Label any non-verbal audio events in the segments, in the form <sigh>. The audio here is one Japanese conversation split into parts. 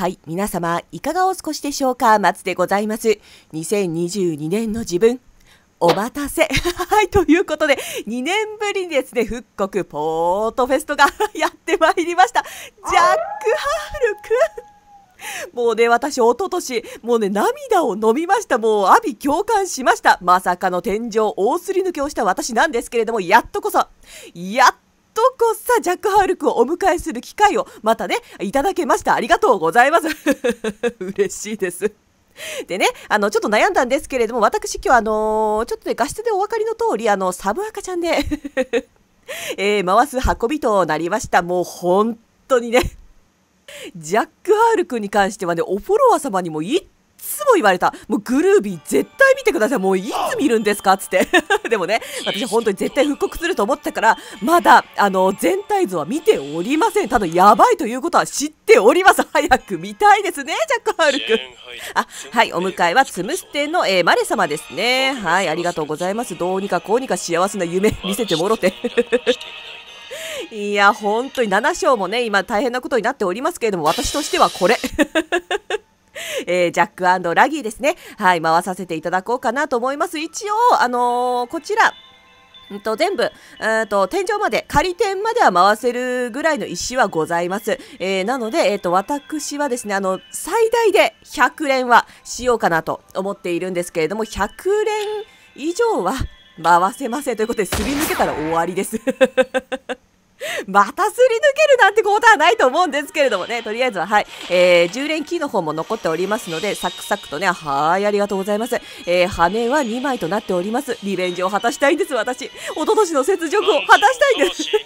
はい、皆様、いかがお過ごしでしょうか？松でございます。2022年の自分、お待たせ。<laughs> はい、ということで、2年ぶりにですね、復刻ポートフェストが <laughs> やってまいりました。ジャック・ハールくん。もうね、私、おととし、もうね、涙を飲みました。もう、阿鼻共感しました。まさかの天井大すり抜けをした私なんですけれども、やっとこそ、やっとこさ、ジャック・ハールクをお迎えする機会をまたね、いただけました。ありがとうございます。<laughs> 嬉しいです。でね、あの、ちょっと悩んだんですけれども、私今日あのー、ちょっとね、画質でお分かりの通り、あの、サブアカちゃんで <laughs> えー、回す運びとなりました。もう本当にね、ジャック・ハール君に関してはね、おフォロワー様にもいつも言われた。もうグルービー絶対見てください。もういつ見るんですか？つって。<laughs> でもね、私本当に絶対復刻すると思ったから、まだ、あの、全体像は見ておりません。ただやばいということは知っております。早く見たいですね、ジャック・ハール君。あ、はい、お迎えはつむすての、えー、マレ様ですね。はい、ありがとうございます。どうにかこうにか幸せな夢見せてもろて。<laughs> いや、本当に7勝もね、今大変なことになっておりますけれども、私としてはこれ。<laughs> えー、ジャックラギーですね。はい、回させていただこうかなと思います。一応、あのー、こちら、んと全部、えと天井まで、仮天までは回せるぐらいの石はございます。えー、なので、えっ、ー、と、私はですね、あの、最大で100連はしようかなと思っているんですけれども、100連以上は回せませんということで、すり抜けたら終わりです。またすり抜けるなんてことはないと思うんですけれどもね、とりあえずは、はい、えー、10連キーの方も残っておりますので、サクサクとね、はい、ありがとうございます。えー、羽は2枚となっております。リベンジを果たしたいんです、私。一昨年の雪辱を果たしたいんです。果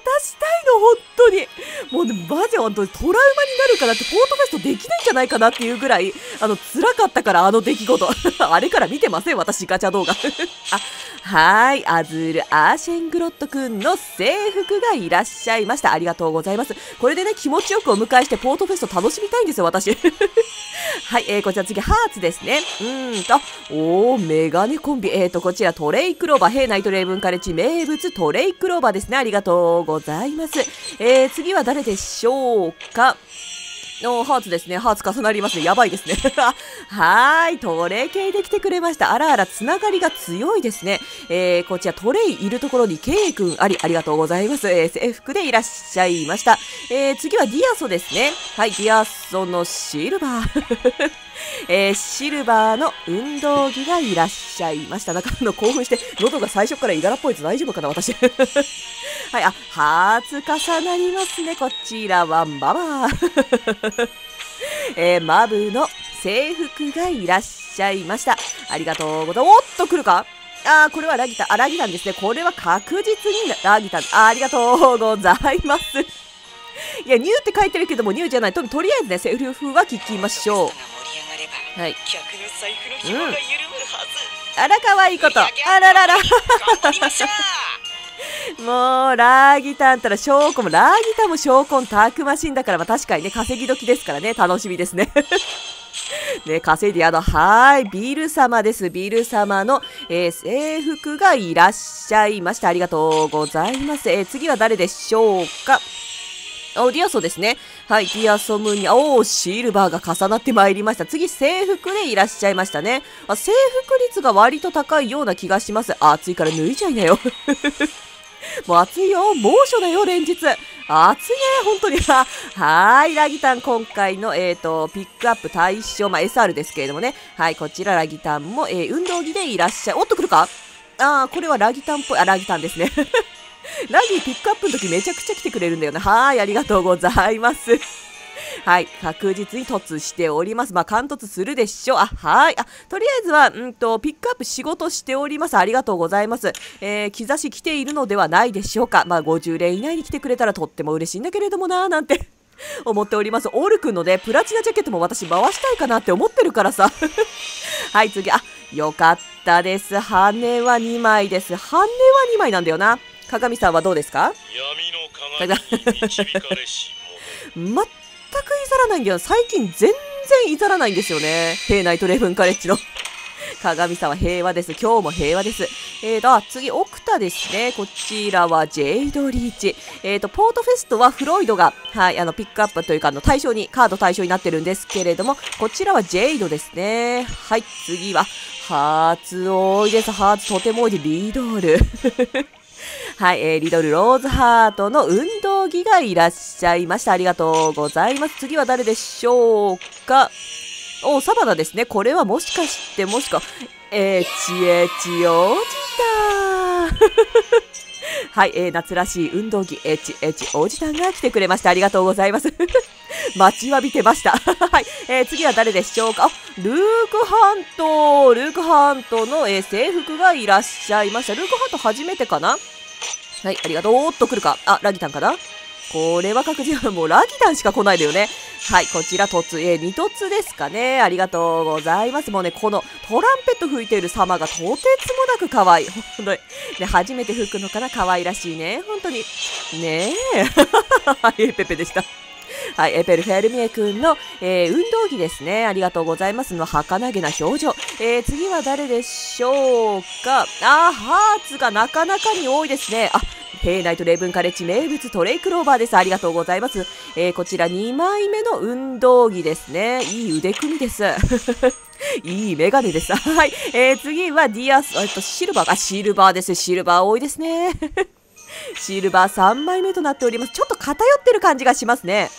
たしたいの、本当に。もうね、マジ本当にトラウマになるからって、ポートフェストできないんじゃないかなっていうぐらい、あの、辛かったから、あの出来事。<laughs> あれから見てません、私、ガチャ動画。<laughs> あ、はい、アズール・アーシェングロットくんの制服がいらっしゃいました。ありがとうございます。これでね、気持ちよくお迎えして、ポートフェスト楽しみたいんですよ、私。<laughs> はい、えー、こちら次、ハーツですね。うーんと、おー、メガネコンビ。えーと、こちらトレイクローバー、ヘイナイトレイブンカレッジ名物トレイクローバーですね。ありがとうございます。えー、次は誰でしょうか？のハーツですね。ハーツ重なりますね。やばいですね。<laughs> はい。トレイ系で来てくれました。あらあら、つながりが強いですね。えー、こちらトレイいるところに ケイト君あり、ありがとうございます。えー、制服でいらっしゃいました。えー、次はディアソですね。はい、ディアソのシルバー。<laughs> えー、シルバーの運動着がいらっしゃいました。なんかの興奮して、喉が最初からいがらっぽいと大丈夫かな、私。<laughs> はい、あ、ハーツ重なりますね。こちらはママ。<laughs> えー、マブの制服がいらっしゃいました。ありがとうございます。おっと、来るか？あー、これはラギタン、あ、ラギタンですね。これは確実にラギタン。あありがとうございます。<laughs> いや、ニューって書いてるけども、ニューじゃない。ととりあえずね、セルフは聞きましょう。はい。うん。あら、かわいいこと。あららら。もう、ラーギタンったら、証拠も、ラーギタンも証拠たくましいんだから、まあ確かにね、稼ぎ時ですからね、楽しみですね。<laughs> ね、稼いでやの、はい、ビール様です。ビル様の、えー、制服がいらっしゃいました。ありがとうございます。えー、次は誰でしょうか？お、ディアソですね。はい、ディアソムに、おー、シルバーが重なってまいりました。次、制服でいらっしゃいましたね。あ、制服率が割と高いような気がします。あ、暑いから脱いじゃいなよ。<laughs> もう暑いよ。猛暑だよ、連日。暑いね、本当にさ。<laughs> はい、ラギタン、今回の、えっ、ー、と、ピックアップ対象、まあ、SR ですけれどもね。はい、こちら、ラギタンも、えー、運動着でいらっしゃい。おっと、来るか？あー、これはラギタンっぽい。あ、ラギタンですね。<laughs> ラギーピックアップの時めちゃくちゃ来てくれるんだよね。はい、ありがとうございます。はい、確実に突しております。まあ、貫突するでしょう。あ、はい。あ、とりあえずは、うんと、ピックアップ仕事しております。ありがとうございます。えー、兆し来ているのではないでしょうか。まあ、50連以内に来てくれたらとっても嬉しいんだけれどもなーなんて <laughs> 思っております。オール君のね、プラチナジャケットも私回したいかなって思ってるからさ。<laughs> はい、次。あ、よかったです。羽は2枚です。羽は2枚なんだよな。鏡さんはどうですか？全く <laughs> 全くいざらないんだよ。最近全然いざらないんですよね。ヘイナイトレブンカレッジの <laughs> 鏡さんは平和です。今日も平和です。えーと、あ、次、奥田ですね。こちらはジェイドリーチ。えーと、ポートフェストはフロイドが、はい、あの、ピックアップというか、あの、対象に、カード対象になってるんですけれども、こちらはジェイドですね。はい、次は、ハーツ多いです。ハーツとても多いで、リードール。<laughs> はい、えー、リドルローズハートの運動着がいらっしゃいました。ありがとうございます。次は誰でしょうか？お、サバナですね。これはもしかして、もしか、えちえちおじた <laughs> はい、えー、夏らしい運動着、エチエチおじさんが来てくれました。ありがとうございます。<laughs> 待ちわびてました。はい、えー、次は誰でしょうか、ルークハント、ルークハントの、えー、制服がいらっしゃいました。ルークハント初めてかな？はい、ありがとう。おっと来るか？あ、ラギタンかな？これは確実もうラギタンしか来ないだよね。はい、こちら突、えー、二突ですかね。ありがとうございます。もうね、このトランペット吹いている様がとてつもなく可愛い。ほんとに。ね、初めて吹くのかな可愛らしいね。本当に。ねえ。<laughs> はい、ペペでした。はい、エペル・フェルミエ君の、えー、運動着ですね。ありがとうございますの儚げな表情。えー、次は誰でしょうか？あー、ハーツがなかなかに多いですね。あ、ヘイナイトレイブンカレッジ名物トレイクローバーです。ありがとうございます。えー、こちら2枚目の運動着ですね。いい腕組みです。<laughs> いいメガネです。はい。えー、次はディアソ、えっと、シルバー、あ、シルバーです。シルバー多いですね。<laughs> シルバー3枚目となっております。ちょっと偏ってる感じがしますね。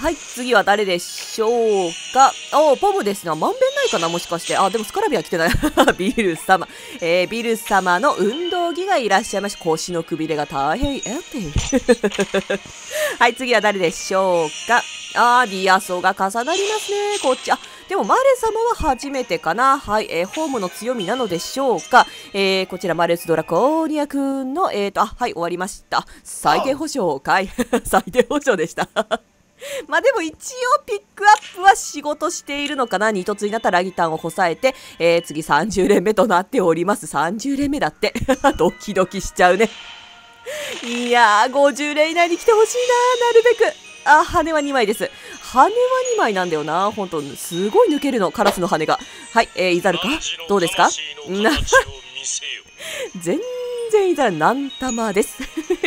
はい、次は誰でしょうか？おポムですな。まんべんないかなもしかして。あ、でもスカラビア来てない。<laughs> ヴィル様。えー、ビル様の運動着がいらっしゃいまし腰のくびれが大変やっている。<laughs> はい、次は誰でしょうか？あー、ディアソが重なりますね。こっち。あ、でもマレ様は初めてかな。はい、えー、ホームの強みなのでしょうか？えー、こちらマレスドラコーニア君の、えーと、あ、はい、終わりました。最低保証かい。<laughs> 最低保証でした。<laughs> まあでも一応ピックアップは仕事しているのかな。2突になったラギタンをこさえて、えー、次30連目となっております。30連目だって。<laughs> ドキドキしちゃうね。いやー、50連以内に来てほしいななるべく。あ、羽は2枚です。羽は2枚なんだよな。ほんと、すごい抜けるの、カラスの羽が。はい、えー、イザルか？どうですか？<laughs> 全然イザル、何玉です。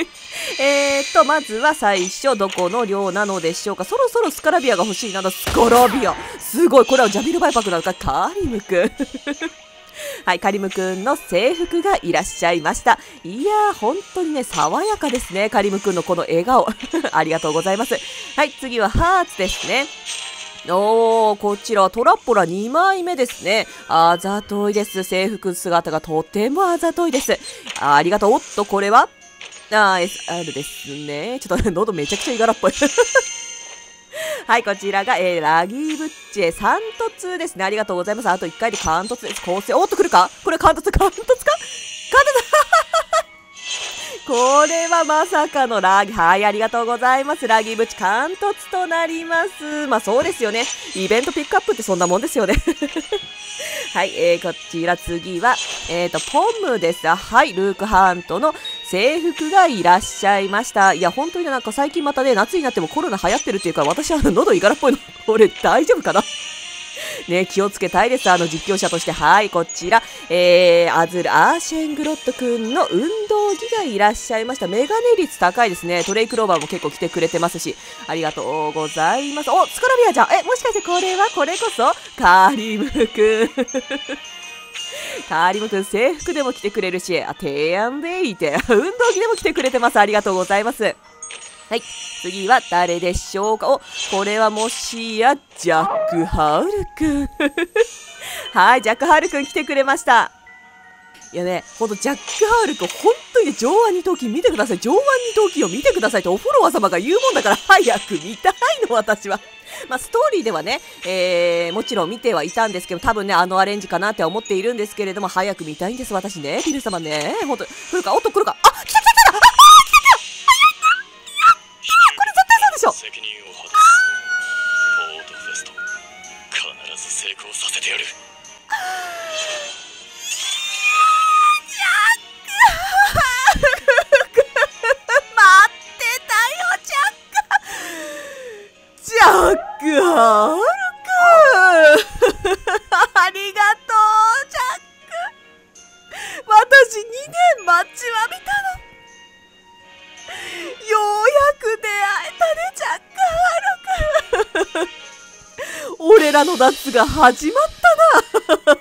<laughs> えーと、まずは最初、どこの量なのでしょうか。そろそろスカラビアが欲しいなの。スカラビアすごいこれはジャビルバイパクなのかカリムくん。<laughs> はい、カリムくんの制服がいらっしゃいました。いやー、本当にね、爽やかですね。カリムくんのこの笑顔。<laughs> ありがとうございます。はい、次はハーツですね。おー、こちらトラッポラ2枚目ですね。あざといです。制服姿がとてもあざといです。あありがとう。おっと、これは？あー、SR ですね。ちょっと <laughs> 喉めちゃくちゃいがらっぽい。<laughs> はい、こちらが、えー、ラギーブッチェ、サントツですね。ありがとうございます。あと1回でカントツです。構成、おっと来るか？これカントツ、カントツか？これはまさかのラギ、はい、ありがとうございます。ラギブチ、カントツとなります。まあそうですよね。イベントピックアップってそんなもんですよね。<laughs> はい、えー、こちら次は、えっ、ー、と、ポムです。はい、ルークハントの制服がいらっしゃいました。いや、本当になんか最近またね、夏になってもコロナ流行ってるっていうか、私は喉いがらっぽいの。これ大丈夫かな？ね、気をつけたいです。あの実況者として。はい、こちら、えー、アズル・アーシェングロット君の運動着がいらっしゃいました。メガネ率高いですね。トレイクローバーも結構来てくれてますし、ありがとうございます。お、スカラビアじゃん。え、もしかしてこれはこれこそ、カーリム君。カーリムくん制服でも来てくれるし、あ、提案でいて、<laughs> 運動着でも来てくれてます。ありがとうございます。はい。次は誰でしょうか？お、これはもしや、ジャック・ハウルくん。はい、ジャック・ハウルくん来てくれました。いやね、ほんと、ジャック・ハウルくん、本当にね、上腕二頭筋見てください。上腕二頭筋を見てくださいっておフォロワー様が言うもんだから、早く見たいの、私は。まあ、ストーリーではね、えー、もちろん見てはいたんですけど、多分ね、あのアレンジかなって思っているんですけれども、早く見たいんです、私ね。ビル様ね。ほんと、来るか、おっと来るか？あ、ガルく <laughs> ありがとう、ジャック。私2年待ちわびたの。ようやく出会えたね、ジャック・ハルク。俺らの夏が始まった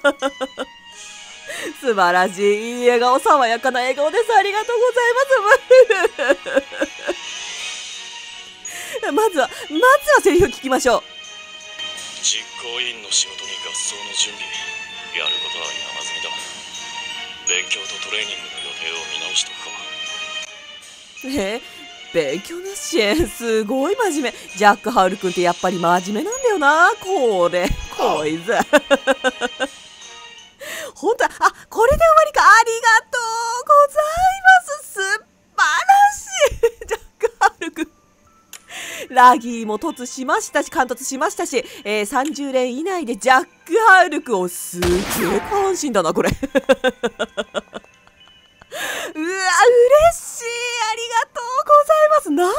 な。<laughs> 素晴らしい、いい笑顔、爽やかな笑顔です。ありがとうございます。<laughs> まずはまずはセリフ聞きましょう。実行委員の仕事に合奏の準備やることは山積みだ。勉強とトレーニングの予定を見直しとくか。え勉強熱心すごい真面目。ジャック・ハウル君ってやっぱり真面目なんだよな。これこいつ。<laughs> 本当あこれで終わりか。ありがとうございますラギーも突しましたし、貫突しましたし、えー、30連以内でジャック・ハウル君をすげえ下半身だな、これ。<laughs> うわ、嬉しいありがとうございますなんて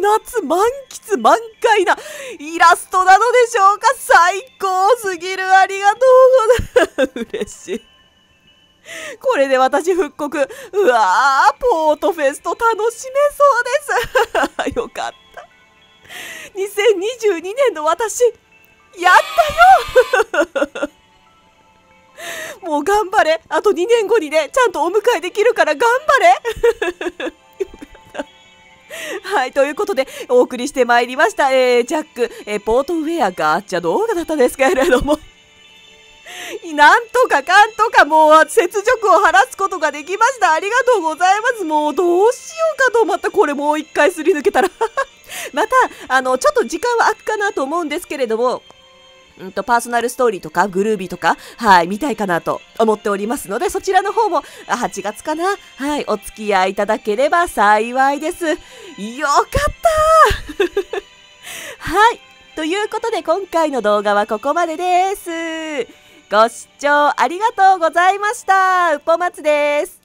夏満喫満開なイラストなのでしょうか最高すぎるありがとうございます嬉しい。これで私復刻。うわー、ポートフェスト楽しめそうです。<laughs> よかった。2022年の私、やったよ <laughs> もう頑張れあと2年後にねちゃんとお迎えできるから頑張れ <laughs> はい、ということで、お送りしてまいりました、えー、ジャック、えー、ポートウェアガーチャ動画だったんですけれども。<laughs> なんとかかんとかもう雪辱を晴らすことができました。ありがとうございます。もうどうしようかと思った。これもう一回すり抜けたら <laughs> また、あの、ちょっと時間は空くかなと思うんですけれども、うんと、パーソナルストーリーとか、グルービーとか、はい、見たいかなと思っておりますので、そちらの方も、8月かなはい、お付き合いいただければ幸いです。よかった <laughs> はい。ということで、今回の動画はここまでです。ご視聴ありがとうございました。うぽまつです。